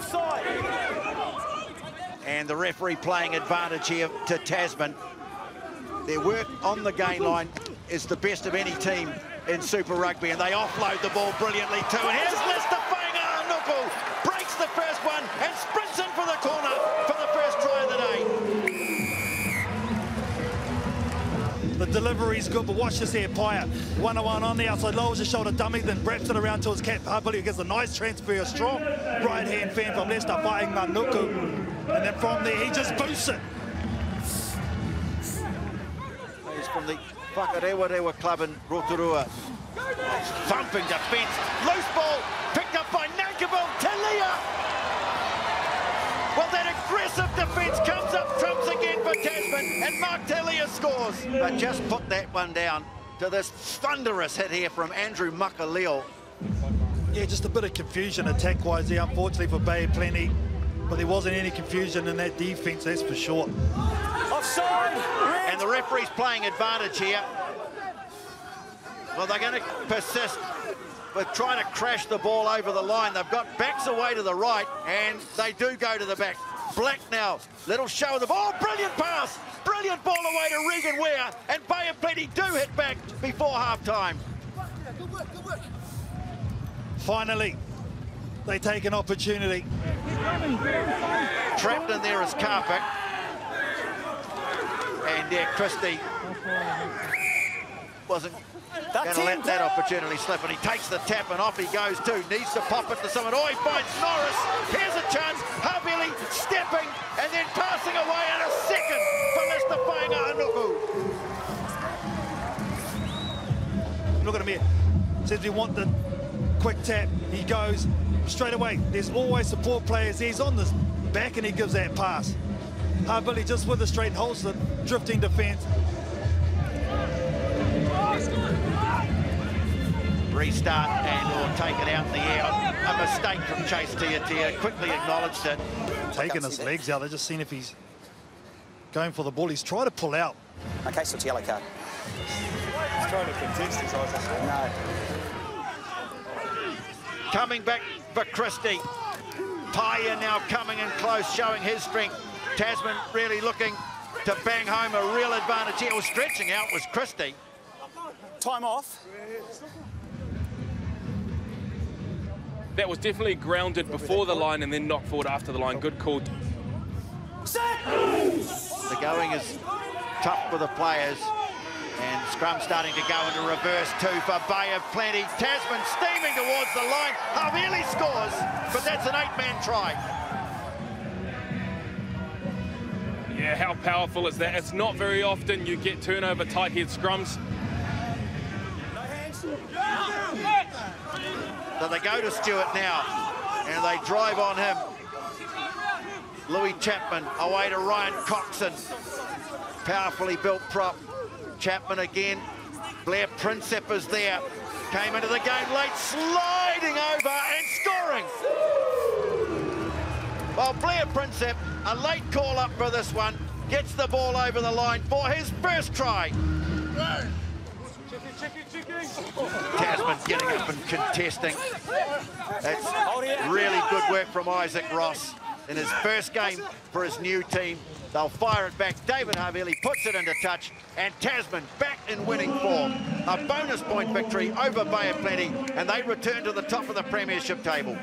Offside. And the referee playing advantage here to Tasman. Their work on the game line is the best of any team in Super Rugby, and they offload the ball brilliantly too. And here's Leicester Fainga'a breaks the first one and sprints in for the corner for the first try of the day. The delivery's good, but watch this here, Paya. One-on-one on the outside, lowers his shoulder dummy, then wraps it around to his cap. Hopefully he gets a nice transfer, a strong right-hand fan from Leicester Fainga'a And then from there, he just boosts it. He's from the Whakarewarewa club in Rotorua. Thumping defence, loose ball, picked up by Nankivell, Telea. Well, that aggressive defence comes up trumps again for Tasman, and Mark Telea scores. But just put that one down to this thunderous hit here from Andrew Makalio. Yeah, just a bit of confusion attack-wise there, unfortunately for Bay Plenty. But there wasn't any confusion in that defence, that's for sure. Offside. And the referee's playing advantage here. Well, they're going to persist with trying to crash the ball over the line. They've got backs away to the right, and they do go to the back. Black now, little show of the ball. Brilliant pass. Brilliant ball away to Regan Ware, and Bay of Plenty do hit back before half-time. Finally, they take an opportunity. Trapped in there is Carpick. And yeah, Christie wasn't going to let that opportunity slip, and he takes the tap, and off he goes too. Needs to pop it to someone. Oh, he finds Norris. Here's a chance. Havili stepping and then passing away in a second for Leicester Fainga'a Look at him here. Says we want the quick tap. He goes straight away. There's always support players. He's on the back and he gives that pass. Havili just with the straight holds the drifting defence. Oh, Restart and or take it out in the air. A mistake from Chase Tiatia. Quickly acknowledged it. Taking his legs out. They're just seeing if he's going for the ball. He's trying to pull out. Okay, so it's yellow card. He's trying to contest his eyes. No. Coming back for Christie. Paya now coming in close, showing his strength. Tasman really looking to bang home a real advantage here. Was stretching out was Christie. Time off. That was definitely grounded before the line and then knocked forward after the line. Good call. The going is tough for the players. And scrum starting to go into reverse too for Bay of Plenty. Tasman steaming towards the line. Havili scores, but that's an eight-man try. Yeah, how powerful is that? It's not very often you get turnover tight head scrums. So they go to Stewart now, and they drive on him. Louis Chapman away to Ryan Coxon. Powerfully built prop. Chapman again. Blair Princep is there. Came into the game late, sliding over and scoring. Well, Blair Princep, a late call up for this one, gets the ball over the line for his first try. Getting up and contesting. That's really good work from Isaac Ross in his first game for his new team. They'll fire it back. David Havili puts it into touch, and Tasman back in winning form. A bonus point victory over Bay of Plenty, and they return to the top of the premiership table.